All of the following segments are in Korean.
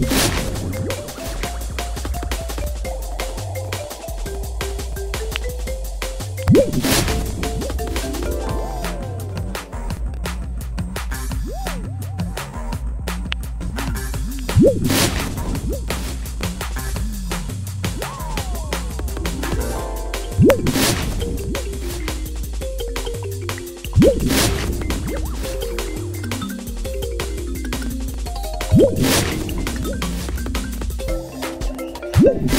Woo! Hmm.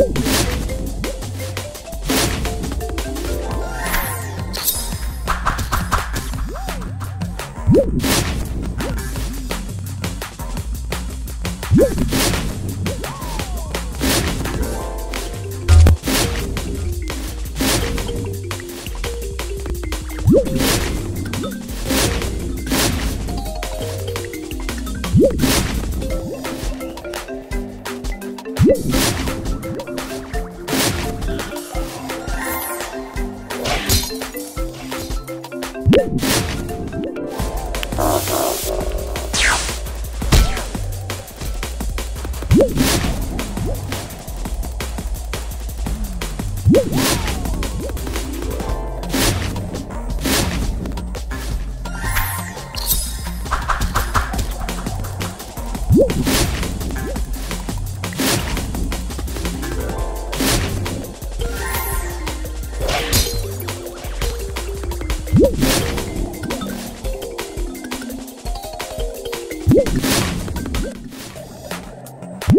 Woo! Uh-huh.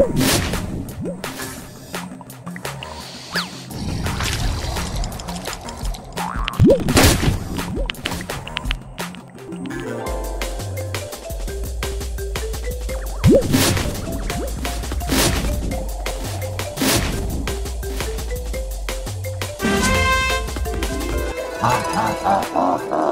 Ah, ah, ah, ah, ah.